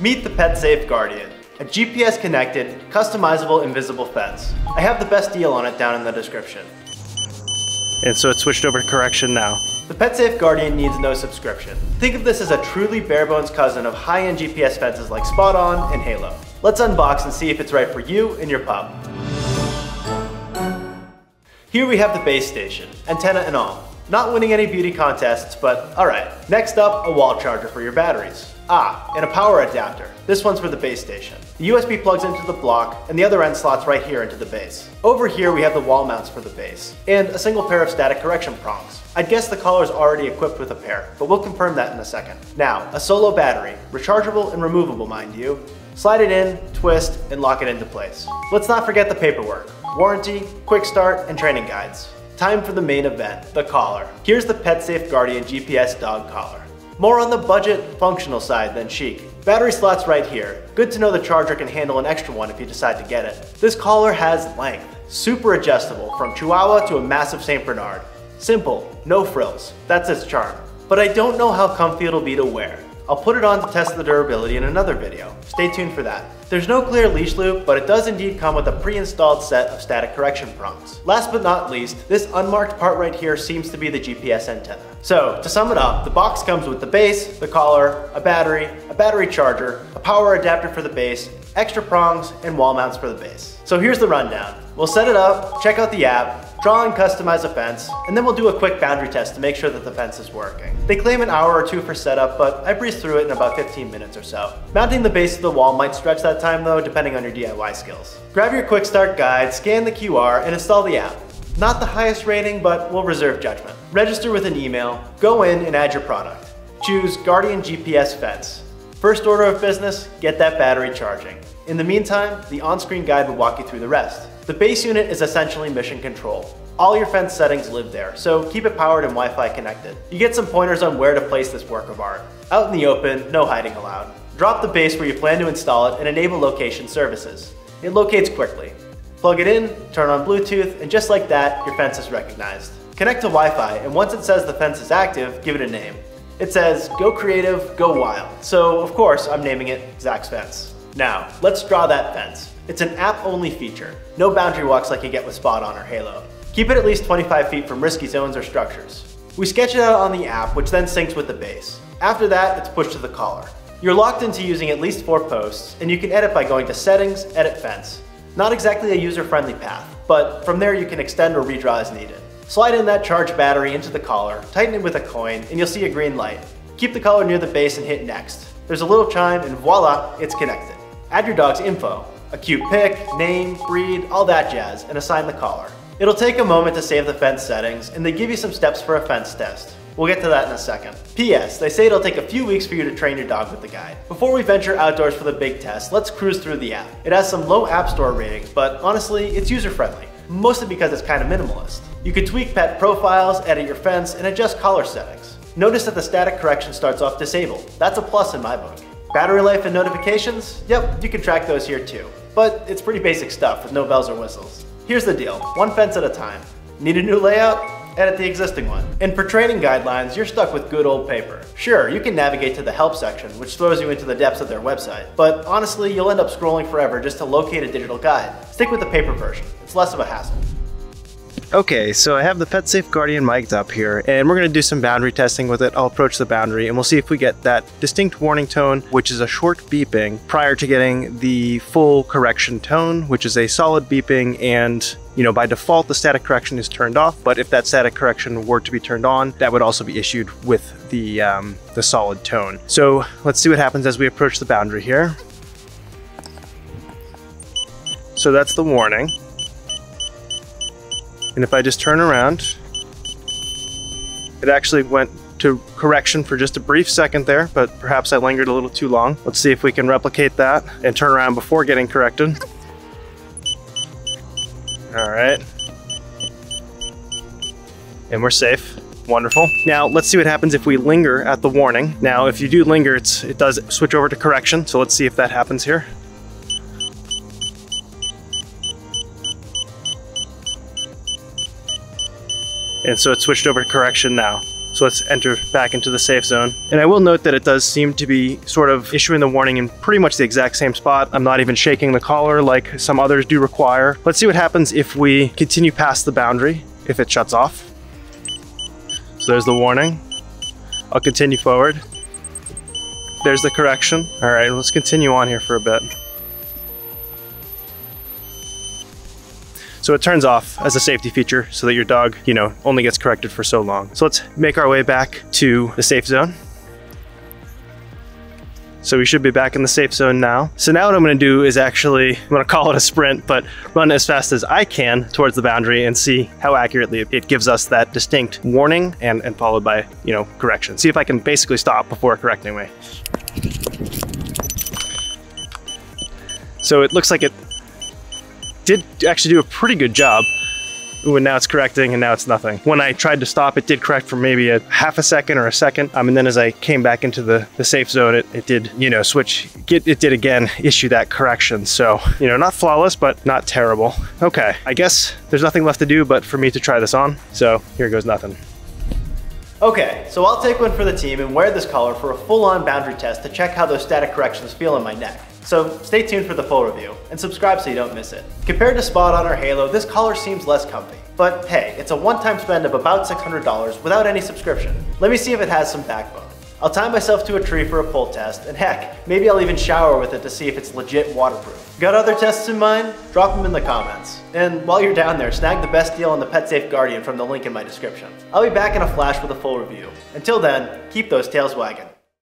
Meet the PetSafe Guardian, a GPS connected, customizable invisible fence. I have the best deal on it down in the description. And so it's switched over to correction now. The PetSafe Guardian needs no subscription. Think of this as a truly bare-bones cousin of high-end GPS fences like SpotOn and Halo. Let's unbox and see if it's right for you and your pup. Here we have the base station, antenna and all. Not winning any beauty contests, but alright. Next up, a wall charger for your batteries. Ah, and a power adapter. This one's for the base station. The USB plugs into the block, and the other end slots right here into the base. Over here we have the wall mounts for the base, and a single pair of static correction prongs. I'd guess the collar is already equipped with a pair, but we'll confirm that in a second. Now, a solo battery, rechargeable and removable mind you. Slide it in, twist, and lock it into place. Let's not forget the paperwork, warranty, quick start, and training guides. Time for the main event, the collar. Here's the PetSafe Guardian GPS dog collar. More on the budget, functional side than chic. Battery slots right here. Good to know the charger can handle an extra one if you decide to get it. This collar has length, super adjustable from Chihuahua to a massive St. Bernard. Simple, no frills, that's its charm. But I don't know how comfy it'll be to wear. I'll put it on to test the durability in another video. Stay tuned for that. There's no clear leash loop, but it does indeed come with a pre-installed set of static correction prongs. Last but not least, this unmarked part right here seems to be the GPS antenna. So, to sum it up, the box comes with the base, the collar, a battery, a battery charger, a power adapter for the base, extra prongs, and wall mounts for the base. So here's the rundown. We'll set it up, check out the app, draw and customize a fence, and then we'll do a quick boundary test to make sure that the fence is working. They claim an hour or two for setup, but I breezed through it in about 15 minutes or so. Mounting the base of the wall might stretch that time though, depending on your DIY skills. Grab your quick start guide, scan the QR, and install the app. Not the highest rating, but we'll reserve judgment. Register with an email, go in and add your product. Choose Guardian GPS Fence. First order of business, get that battery charging. In the meantime, the on-screen guide will walk you through the rest. The base unit is essentially mission control. All your fence settings live there, so keep it powered and Wi-Fi connected. You get some pointers on where to place this work of art. Out in the open, no hiding allowed. Drop the base where you plan to install it and enable location services. It locates quickly. Plug it in, turn on Bluetooth, and just like that, your fence is recognized. Connect to Wi-Fi, and once it says the fence is active, give it a name. It says, go creative, go wild. So of course, I'm naming it Zach's Fence. Now, let's draw that fence. It's an app-only feature. No boundary walks like you get with SpotOn or Halo. Keep it at least 25 feet from risky zones or structures. We sketch it out on the app, which then syncs with the base. After that, it's pushed to the collar. You're locked into using at least four posts, and you can edit by going to Settings, Edit Fence. Not exactly a user-friendly path, but from there you can extend or redraw as needed. Slide in that charged battery into the collar, tighten it with a coin, and you'll see a green light. Keep the collar near the base and hit next. There's a little chime and voila, it's connected. Add your dog's info, a cute pic, name, breed, all that jazz, and assign the collar. It'll take a moment to save the fence settings, and they give you some steps for a fence test. We'll get to that in a second. P.S. They say it'll take a few weeks for you to train your dog with the guide. Before we venture outdoors for the big test, let's cruise through the app. It has some low app store ratings, but honestly, it's user-friendly, mostly because it's kind of minimalist. You can tweak pet profiles, edit your fence, and adjust collar settings. Notice that the static correction starts off disabled. That's a plus in my book. Battery life and notifications? Yep, you can track those here too. But it's pretty basic stuff with no bells or whistles. Here's the deal, one fence at a time. Need a new layout? Edit the existing one. And for training guidelines, you're stuck with good old paper. Sure, you can navigate to the help section, which throws you into the depths of their website, but honestly, you'll end up scrolling forever just to locate a digital guide. Stick with the paper version, it's less of a hassle. Okay, so I have the PetSafe Guardian mic'd up here, and we're gonna do some boundary testing with it. I'll approach the boundary and we'll see if we get that distinct warning tone, which is a short beeping, prior to getting the full correction tone, which is a solid beeping and you know, by default, the static correction is turned off, but if that static correction were to be turned on, that would also be issued with the, um, the solid tone. So let's see what happens as we approach the boundary here. So that's the warning. And if I just turn around, it actually went to correction for just a brief second there, but perhaps I lingered a little too long. Let's see if we can replicate that and turn around before getting corrected. All right. And we're safe. Wonderful. Now let's see what happens if we linger at the warning. Now if you do linger, it does switch over to correction. So let's see if that happens here. And so it switched over to correction now. So let's enter back into the safe zone. And I will note that it does seem to be sort of issuing the warning in pretty much the exact same spot. I'm not even shaking the collar like some others do require. Let's see what happens if we continue past the boundary, if it shuts off. So there's the warning. I'll continue forward. There's the correction. All right, let's continue on here for a bit. So it turns off as a safety feature so that your dog, you know, only gets corrected for so long. So let's make our way back to the safe zone. So we should be back in the safe zone now. So now what I'm gonna do is actually, I'm gonna call it a sprint, but run as fast as I can towards the boundary and see how accurately it gives us that distinct warning and, and followed by, you know, correction. See if I can basically stop before correcting me. So it looks like it did actually do a pretty good job. Ooh, and now it's correcting and now it's nothing. When I tried to stop, it did correct for maybe a half a second or a second. Um, and then as I came back into the, the safe zone, it, it did, you know, switch, get, it did again issue that correction. So, you know, not flawless, but not terrible. Okay, I guess there's nothing left to do but for me to try this on. So here goes nothing. Okay, so I'll take one for the team and wear this collar for a full-on boundary test to check how those static corrections feel in my neck. So stay tuned for the full review, and subscribe so you don't miss it. Compared to SpotOn or Halo, this collar seems less comfy. But hey, it's a one-time spend of about $600 without any subscription. Let me see if it has some backbone. I'll tie myself to a tree for a pull test, and heck, maybe I'll even shower with it to see if it's legit waterproof. Got other tests in mind? Drop them in the comments. And while you're down there, snag the best deal on the PetSafe Guardian from the link in my description. I'll be back in a flash with a full review. Until then, keep those tails wagging.